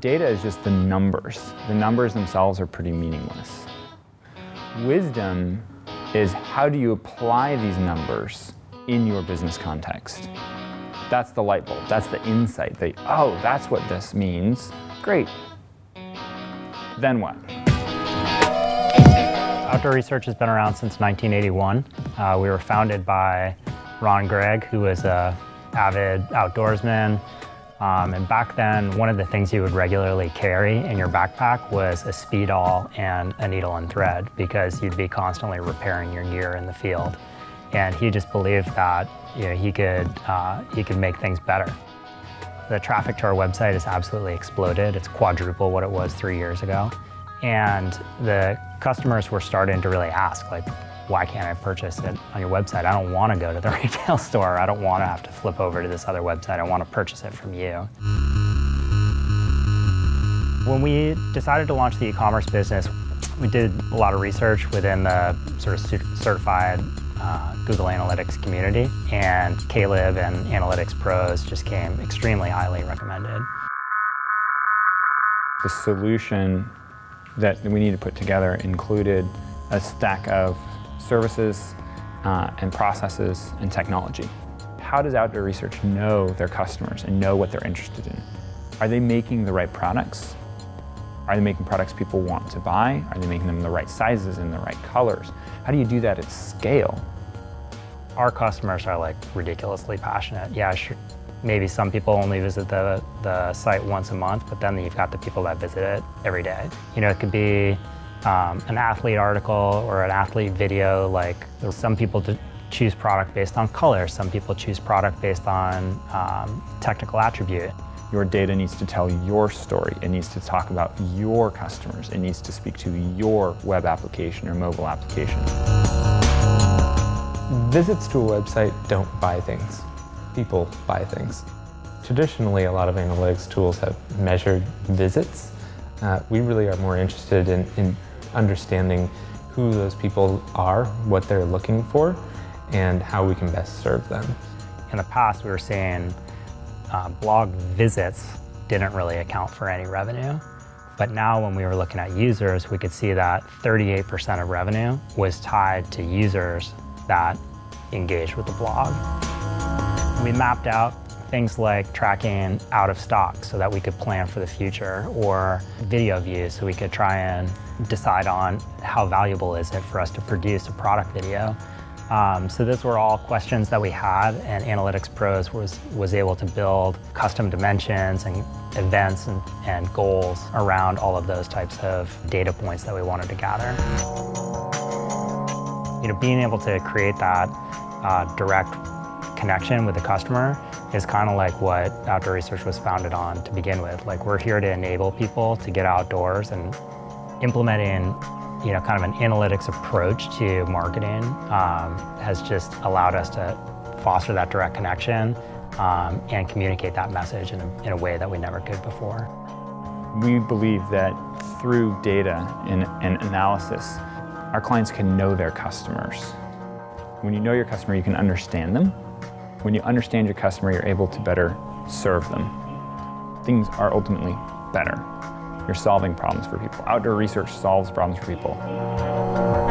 Data is just the numbers. The numbers themselves are pretty meaningless. Wisdom is how do you apply these numbers in your business context? That's the light bulb. That's the insight. That, oh, that's what this means. Great. Then what? Outdoor Research has been around since 1981. Uh, we were founded by Ron Gregg, who was a avid outdoorsman. Um, and back then, one of the things you would regularly carry in your backpack was a speedoll and a needle and thread because you'd be constantly repairing your gear in the field. And he just believed that you know, he could uh, he could make things better. The traffic to our website has absolutely exploded. It's quadruple what it was three years ago. And the customers were starting to really ask, like, why can't I purchase it on your website? I don't want to go to the retail store. I don't want to have to flip over to this other website. I want to purchase it from you. When we decided to launch the e-commerce business, we did a lot of research within the sort of certified uh, Google Analytics community, and Caleb and Analytics Pros just came extremely highly recommended. The solution that we need to put together included a stack of services uh, and processes and technology. How does outdoor research know their customers and know what they're interested in? Are they making the right products? Are they making products people want to buy? Are they making them the right sizes and the right colors? How do you do that at scale? Our customers are like ridiculously passionate. Yeah, sure, maybe some people only visit the, the site once a month, but then you've got the people that visit it every day. You know, it could be um, an athlete article or an athlete video, like some people choose product based on color, some people choose product based on um, technical attribute. Your data needs to tell your story. It needs to talk about your customers. It needs to speak to your web application or mobile application. Visits to a website don't buy things people buy things. Traditionally, a lot of analytics tools have measured visits. Uh, we really are more interested in, in understanding who those people are, what they're looking for, and how we can best serve them. In the past, we were saying uh, blog visits didn't really account for any revenue. But now when we were looking at users, we could see that 38% of revenue was tied to users that engaged with the blog. We mapped out things like tracking out of stock so that we could plan for the future or video views so we could try and decide on how valuable is it for us to produce a product video. Um, so those were all questions that we had and Analytics Pros was, was able to build custom dimensions and events and, and goals around all of those types of data points that we wanted to gather. You know, being able to create that uh, direct connection with the customer is kind of like what Outdoor Research was founded on to begin with. Like we're here to enable people to get outdoors and implementing you know, kind of an analytics approach to marketing um, has just allowed us to foster that direct connection um, and communicate that message in a, in a way that we never could before. We believe that through data and, and analysis, our clients can know their customers. When you know your customer, you can understand them, when you understand your customer, you're able to better serve them. Things are ultimately better. You're solving problems for people. Outdoor research solves problems for people.